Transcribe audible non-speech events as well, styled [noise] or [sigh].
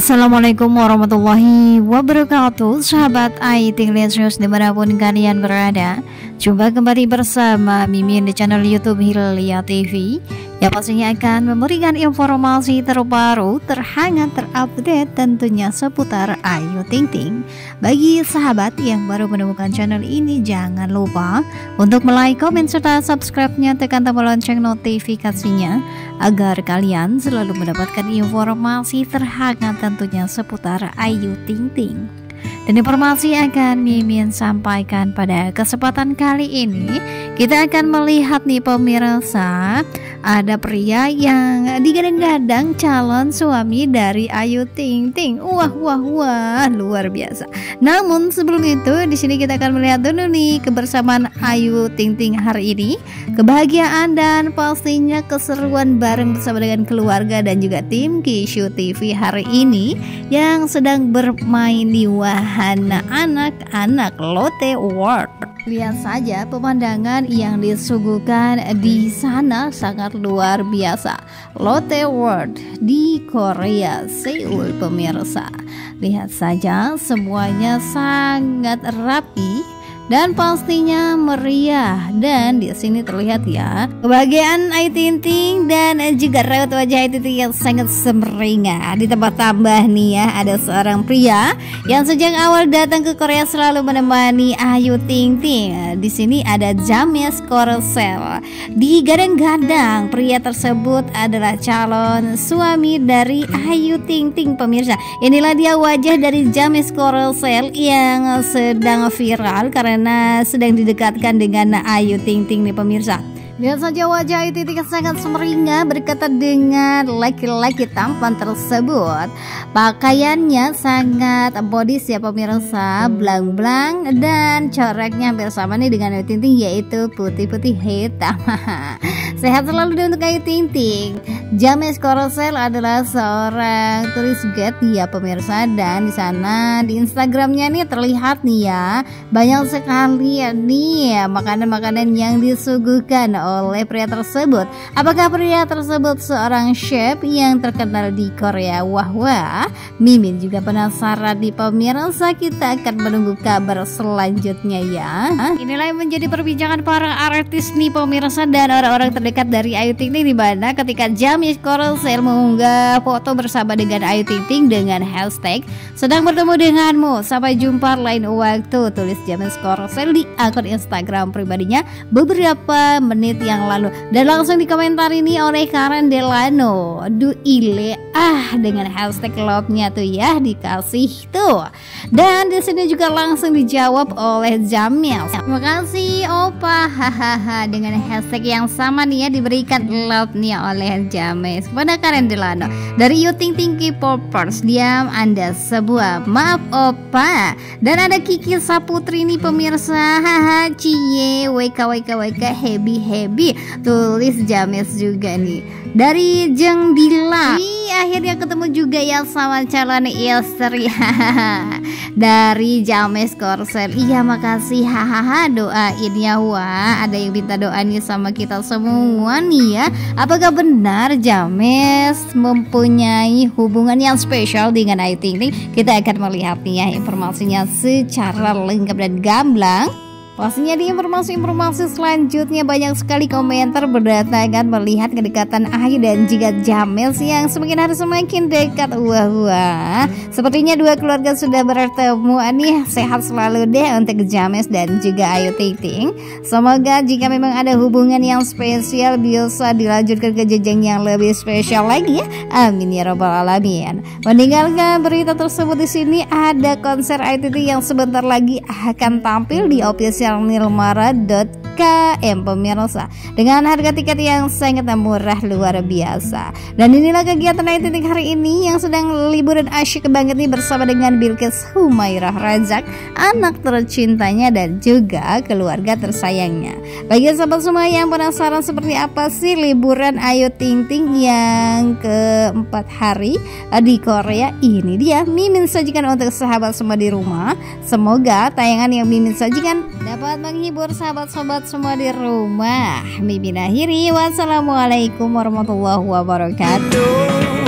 Assalamualaikum warahmatullahi wabarakatuh. Sahabat IT News di mana pun kalian berada Jumpa kembali bersama Mimin di channel Youtube Hilya TV Yang pastinya akan memberikan informasi terbaru, terhangat, terupdate tentunya seputar Ayu Ting Ting Bagi sahabat yang baru menemukan channel ini jangan lupa Untuk like, komen, serta subscribe-nya tekan tombol lonceng notifikasinya Agar kalian selalu mendapatkan informasi terhangat tentunya seputar Ayu Ting Ting. Dan informasi akan Mimin sampaikan pada kesempatan kali ini Kita akan melihat nih pemirsa ada pria yang digadang-gadang calon suami dari Ayu Ting Ting. Wah wah wah, luar biasa. Namun sebelum itu di sini kita akan melihat dulu nih kebersamaan Ayu Ting Ting hari ini, kebahagiaan dan pastinya keseruan bareng bersama dengan keluarga dan juga tim Kishu TV hari ini yang sedang bermain di wahana anak-anak Lotte World. Lihat saja pemandangan yang disuguhkan di sana sangat luar biasa. Lotte World di Korea, Seoul pemirsa. Lihat saja semuanya sangat rapi dan pastinya meriah. Dan di sini terlihat ya kebahagiaan Ayu Ting Ting dan juga raut wajah Ayu Ting Ting yang sangat semeringah ditambah tambah nih ya ada seorang pria yang sejak awal datang ke Korea selalu menemani Ayu Ting Ting. Di sini ada James Korsel di gadang-gadang pria tersebut adalah calon suami dari Ayu Ting Ting pemirsa. Inilah dia wajah dari James Korsel yang sedang viral karena karena sedang didekatkan dengan Ayu Ting Ting nih pemirsa. Lihat saja wajah Ayu Ting Ting sangat semeringah berkata dengan laki-laki tampan tersebut. Pakaiannya sangat body ya pemirsa, blang-blang dan coraknya bersama nih dengan Ayu Ting Ting yaitu putih-putih hitam. [laughs] Sehat selalu untuk Ayu Ting Ting. James Korosel adalah seorang turis guide ya pemirsa dan di sana di Instagramnya nih terlihat nih ya banyak sekali ya nih makanan-makanan yang disuguhkan oleh pria tersebut. Apakah pria tersebut seorang chef yang terkenal di Korea? Wah wah, Mimin juga penasaran di pemirsa kita akan menunggu kabar selanjutnya ya. Inilah yang menjadi perbincangan para artis nih pemirsa dan orang-orang terdekat dari Ayu Ting Ting di mana ketika jam Miss Sale mengunggah foto bersama dengan Ayu Ting Ting dengan hashtag sedang bertemu denganmu. Sampai jumpa lain waktu tulis James Sale di akun Instagram pribadinya beberapa menit yang lalu dan langsung dikomentar ini oleh Karen Delano. Du ile ah dengan hashtag love-nya tuh ya dikasih tuh. Dan di sini juga langsung dijawab oleh Jamil. Terima kasih Opa hahaha dengan hashtag yang sama nih ya diberikan love-nya oleh Jamil. Kepada Karen Delano. Dari You Think Thinky Poppers diam Anda sebuah maaf opa. Dan ada Kiki Saputri ini pemirsa. Haha cie. WK WK WK happy happy. Tulis James juga nih. Dari Jeng Dila. Akhirnya ketemu juga ya sama calon istri [laughs] dari James Korsel iya makasih. Hahaha doain ya wah ada yang minta doa nih sama kita semua nih ya. Apakah benar James mempunyai hubungan yang spesial dengan Ayu Ting Ting? Kita akan melihat nih ya informasinya secara lengkap dan gamblang Pastinya di informasi-informasi selanjutnya banyak sekali komentar berdatangan melihat kedekatan Ayu dan juga Jamil yang semakin hari semakin dekat. Wah wah, sepertinya dua keluarga sudah bertemu. Nih sehat selalu deh untuk James dan juga Ayu Ting. Semoga jika memang ada hubungan yang spesial bisa dilanjutkan ke jenjang yang lebih spesial lagi ya. Amin ya robbal alamin. Meninggalkan berita tersebut di sini ada konser Ayu Ting yang sebentar lagi akan tampil di official nilmara.km pemirsa. Dengan harga tiket yang sangat murah luar biasa. Dan inilah kegiatan Ayu Titik hari ini yang sedang liburan asyik banget nih bersama dengan Bilkis Humairah Razak anak tercintanya dan juga keluarga tersayangnya. Bagi sahabat semua yang penasaran seperti apa sih liburan Ayu Ting Ting yang keempat hari di Korea ini dia Mimin sajikan untuk sahabat semua di rumah. Semoga tayangan yang Mimin sajikan dapat menghibur sahabat-sahabat semua di rumah. Mimin akhiri, wassalamualaikum warahmatullahi wabarakatuh.